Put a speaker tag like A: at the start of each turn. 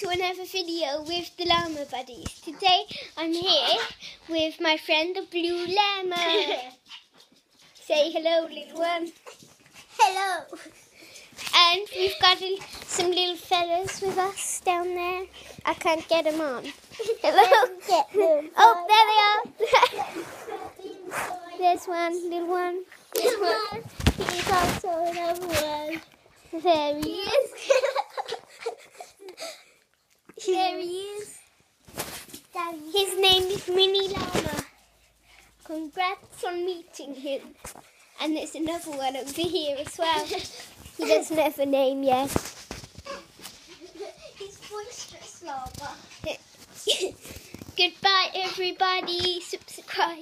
A: to another video with the Llama Buddies. Today I'm here with my friend the Blue Llama. Say hello, little one.
B: Hello.
A: And we've got some little fellas with us down there. I can't get them on. Hello. oh, there they are. There's one, little one.
B: This one. He's also another one.
A: There he is.
B: There he is.
A: His name is Mini Llama. Congrats on meeting him. And there's another one over here as well. He doesn't have a name yet.
B: He's boisterous llama.
A: Goodbye, everybody. Subscribe.